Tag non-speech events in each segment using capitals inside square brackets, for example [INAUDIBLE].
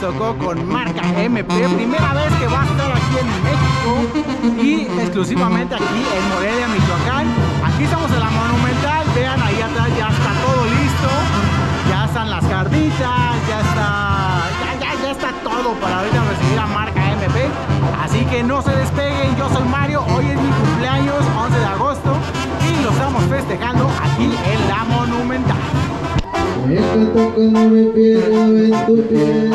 tocó con marca MP, primera vez que va a estar aquí en México y exclusivamente aquí en Morelia, Michoacán. Aquí estamos en la Monumental, vean ahí atrás ya está todo listo, ya están las carnitas, ya está, ya, ya, ya está todo para ahorita recibir a marca MP. Así que no se despeguen, yo soy Mario, hoy es mi cumpleaños, 11 de agosto, y lo estamos festejando aquí en la Monumental. Me canto cuando me pierdo en tu piel.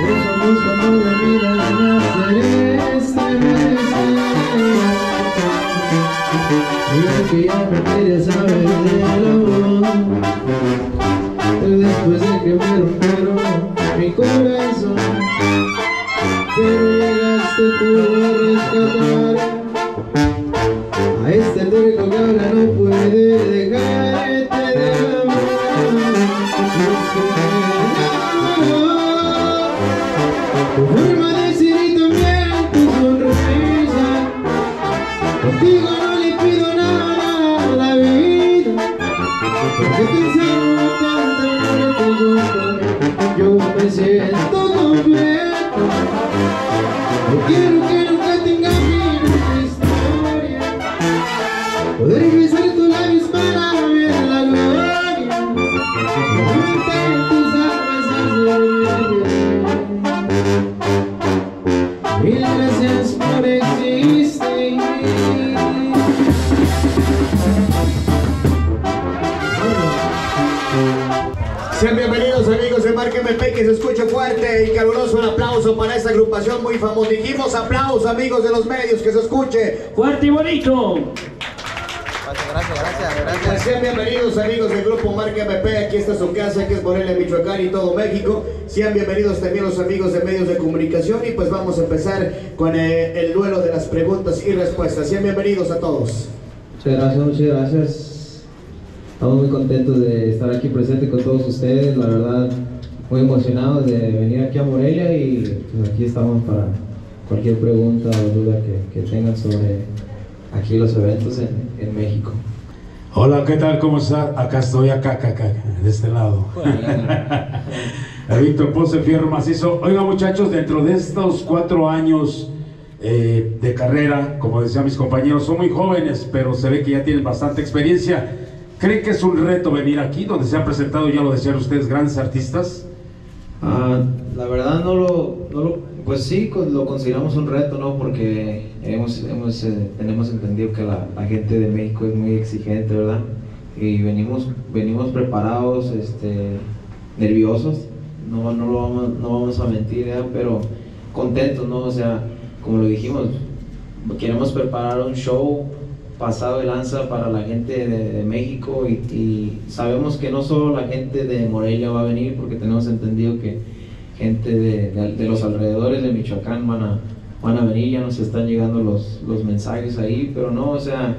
Los ojos cuando me miras me estremecen Dime que ya me quieres saber del amor Pero después de que me rompieron mi corazón Pero llegaste tú a rescatar No quiero que nunca para ver la Mil gracias por Sean bienvenidos amigos de Marca MP, que se escuche fuerte y caluroso un aplauso para esta agrupación muy famosa. Dijimos aplausos amigos de los medios, que se escuche. Fuerte y bonito. Gracias, gracias, Pues sean bienvenidos amigos del grupo Marca MP, aquí está su casa, que es Morelia, Michoacán y todo México. Sean bienvenidos también los amigos de medios de comunicación y pues vamos a empezar con eh, el duelo de las preguntas y respuestas. Sean bienvenidos a todos. Muchas gracias, muchas gracias. Estamos muy contentos de estar aquí presente con todos ustedes, la verdad, muy emocionados de venir aquí a Morelia y pues, aquí estamos para cualquier pregunta o duda que, que tengan sobre aquí los eventos en, en México. Hola, ¿qué tal? ¿Cómo está? Acá estoy, acá, acá, acá, de este lado. [LAUGHS] Víctor Ponce Fierro Macizo. Oiga, muchachos, dentro de estos cuatro años eh, de carrera, como decían mis compañeros, son muy jóvenes, pero se ve que ya tienen bastante experiencia. ¿Creen que es un reto venir aquí, donde se han presentado, ya lo decían ustedes, grandes artistas? Ah, la verdad no lo, no lo- pues sí, lo consideramos un reto, ¿no? Porque hemos, hemos, eh, tenemos entendido que la, la gente de México es muy exigente, ¿verdad? Y venimos, venimos preparados, este, nerviosos, no, no, lo vamos, no vamos a mentir, ¿verdad? Pero contentos, ¿no? O sea, como lo dijimos, queremos preparar un show pasado de lanza para la gente de, México y, y sabemos que no solo la gente de Morelia va a venir porque tenemos entendido que gente de, los alrededores de Michoacán van a, van a venir, ya nos están llegando los, los mensajes ahí, pero no, o sea,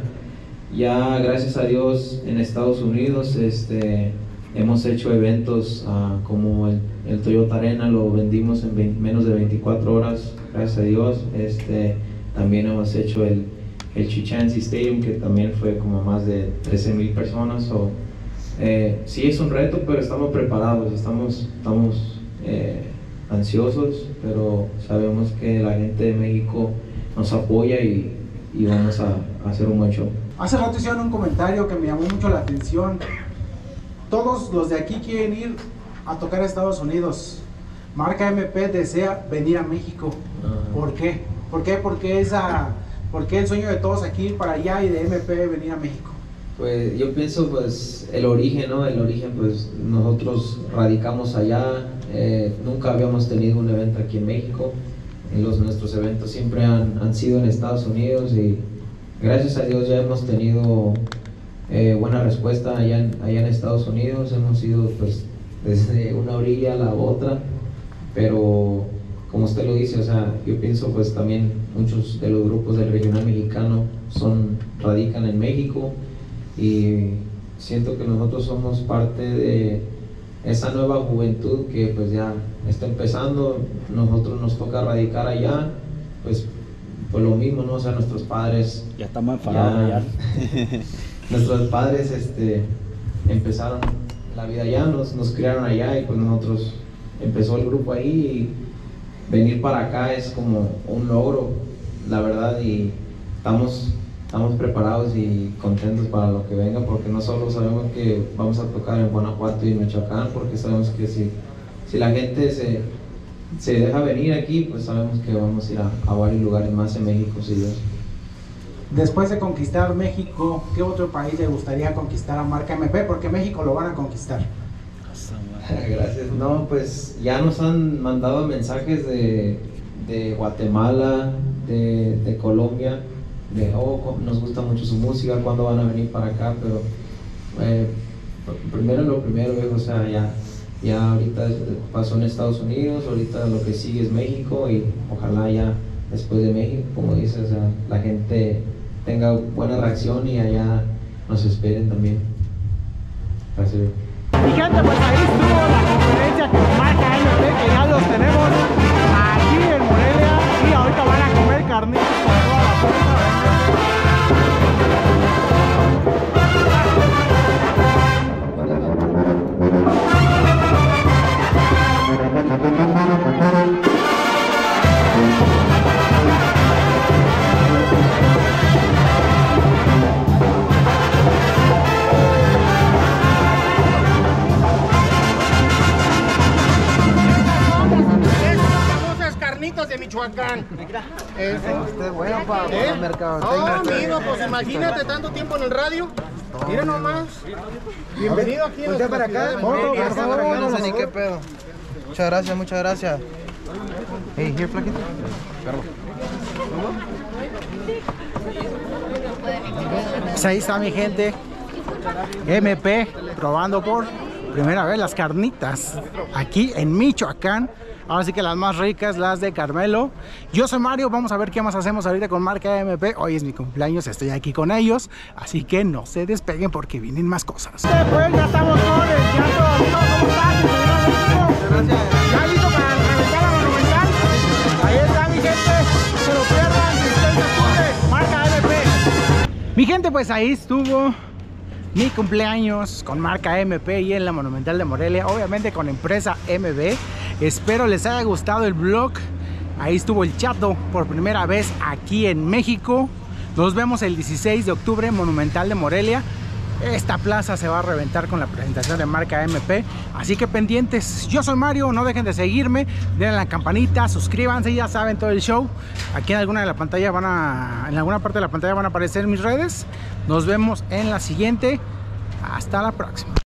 ya gracias a Dios en Estados Unidos este, hemos hecho eventos ah, como el, el Toyota Arena, lo vendimos en menos de 24 horas, gracias a Dios. Este, también hemos hecho el, el Chichansi Stadium, que también fue como más de 13 mil personas. So, eh, sí es un reto, pero estamos preparados, estamos, estamos eh, ansiosos, pero sabemos que la gente de México nos apoya y, y vamos a, a hacer un buen show. Hace rato hicieron un comentario que me llamó mucho la atención. Todos los de aquí quieren ir a tocar a Estados Unidos. Marca MP desea venir a México. ¿Por qué? ¿Por qué? Porque esa, ¿Por qué el sueño de todos aquí ir para allá y de MP venir a México? Pues yo pienso pues el origen, ¿no? El origen pues nosotros radicamos allá, eh, nunca habíamos tenido un evento aquí en México, los, nuestros eventos siempre han, han sido en Estados Unidos y gracias a Dios ya hemos tenido eh, buena respuesta allá en, allá en Estados Unidos, hemos ido pues [LAUGHS] desde una orilla a la otra, pero como usted lo dice, o sea, yo pienso pues también muchos de los grupos del regional mexicano son, radican en México y siento que nosotros somos parte de esa nueva juventud que pues ya está empezando, nosotros nos toca radicar allá, pues por lo mismo, ¿no? O sea, nuestros padres Ya estamos enfadados Ya. ya. [LAUGHS] nuestros padres este, empezaron la vida allá, nos, nos criaron allá y pues nosotros empezó el grupo ahí y venir para acá es como un logro, la verdad, y estamos, estamos preparados y contentos para lo que venga, porque no solo sabemos que vamos a tocar en Guanajuato y Michoacán, porque sabemos que si, si la gente se, se deja venir aquí, pues sabemos que vamos a ir a, a varios lugares más en México, si Dios. Después de conquistar México, ¿qué otro país le gustaría conquistar a marca MP? Porque México lo van a conquistar. [LAUGHS] Gracias. No, pues ya nos han mandado mensajes de, de Guatemala, de, de Colombia, de, oh, nos gusta mucho su música, cuándo van a venir para acá, pero eh, pr- primero lo primero, o sea, ya, ya ahorita pasó en Estados Unidos, ahorita lo que sigue es México y ojalá ya después de México, como dices, o sea, la gente tenga buena reacción y allá nos esperen también. Gracias. Y gente, pues ahí estuvo la conferencia con marca MP, que ya los tenemos aquí en Morelia y ahorita van a comer carnitas Michoacán. Usted bueno para ¿Eh? el mercado. Oh, amigo, pues imagínate tanto tiempo en el radio. Mira nomás. Bienvenido aquí a Usted para acá. Por favor, no sé ni qué pedo. Muchas gracias, muchas gracias. Hey, here, flaquito. Pues ahí está mi gente. MP probando por primera vez las carnitas aquí en Michoacán. Ahora sí que las más ricas, las de Carmelo. Yo soy Mario, vamos a ver qué más hacemos ahorita con marca MP. Hoy es mi cumpleaños, estoy aquí con ellos. Así que no se despeguen porque vienen más cosas. Pues ya estamos con el. ¿Ya listo para reventar la monumental? Ahí está mi gente. Se lo pierdan. 16 de octubre, marca MP. Mi gente, pues ahí estuvo mi cumpleaños con marca MP y en la Monumental de Morelia, obviamente con empresa MB. Espero les haya gustado el vlog. Ahí estuvo el chato por primera vez aquí en México. Nos vemos el 16 de octubre en Monumental de Morelia. Esta plaza se va a reventar con la presentación de marca MP. Así que pendientes. Yo soy Mario, no dejen de seguirme. Denle la campanita, suscríbanse, ya saben todo el show. Aquí en alguna de la pantalla van a. En alguna parte de la pantalla van a aparecer mis redes. Nos vemos en la siguiente. Hasta la próxima.